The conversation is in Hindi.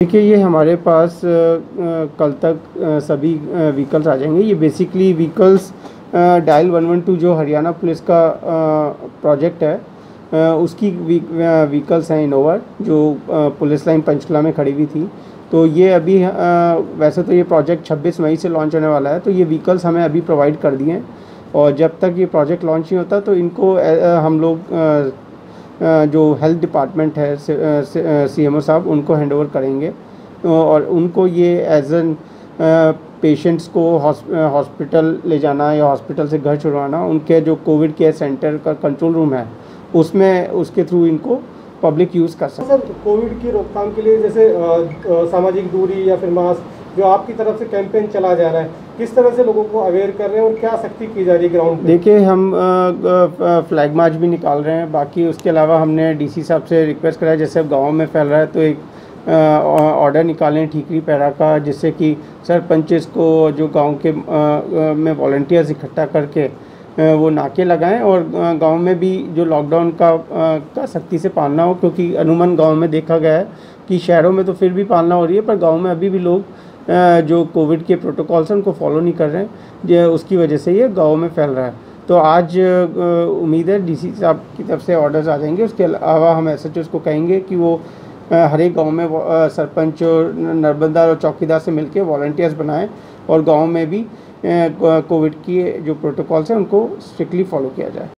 देखिए, ये हमारे पास कल तक सभी व्हीकल्स आ जाएँगे। ये basically vehicles dial one one two जो हरियाणा पुलिस का प्रोजेक्ट है उसकी व्हीकल्स हैं इनोवा जो पुलिस लाइन पंचकला में खड़ी हुई थी। तो ये अभी वैसे तो ये प्रोजेक्ट 26 मई से लॉन्च होने वाला है तो ये व्हीकल्स हमें अभी प्रोवाइड कर दिए हैं। और जब तक ये प्रोजेक्ट लॉन्च नहीं होता तो इनको हम लोग जो हेल्थ डिपार्टमेंट है, सी एम साहब, उनको हैंड ओवर करेंगे। और उनको ये एज एन पेशेंट्स को हॉस्पिटल ले जाना या हॉस्पिटल से घर छुड़वाना, उनके जो कोविड केयर सेंटर का कंट्रोल रूम है, उसमें, उसके थ्रू इनको पब्लिक यूज़ कर सकते हैं। सर कोविड की रोकथाम के लिए जैसे सामाजिक दूरी या फिर मास्क जो आपकी तरफ़ से कैंपेन चला जा रहा है किस तरह से लोगों को अवेयर कर रहे हैं और क्या सख्ती की जा रही है ग्राउंड देखिए हम फ्लैग मार्च भी निकाल रहे हैं। बाकी उसके अलावा हमने डीसी साहब से रिक्वेस्ट करा है जैसे अब गाँव में फैल रहा है तो एक ऑर्डर निकालें ठीकरी पैरा का जिससे कि सरपंचेस को जो गाँव के आ, में वॉल्टियर्स इकट्ठा करके वो नाके लगाएँ और गाँव में भी जो लॉकडाउन का का सख्ती से पालना हो क्योंकि अनुमान गाँव में देखा गया है कि शहरों में तो फिर भी पालना हो रही है पर गाँव में अभी भी लोग जो कोविड के प्रोटोकॉल्स हैं, उनको फॉलो नहीं कर रहे हैं उसकी वजह से ये गाँव में फैल रहा है। तो आज उम्मीद है डीसी साहब की तरफ़ से ऑर्डर्स आ जाएँगे। उसके अलावा हम एस एच को कहेंगे कि वो हर एक गाँव में सरपंच और नर्बंदार और चौकीदार से मिलकर वॉल्टियर्स बनाएँ और गाँव में भी कोविड की जो प्रोटोकॉल्स हैं, उनको स्ट्रिक्टली फॉलो किया जाए।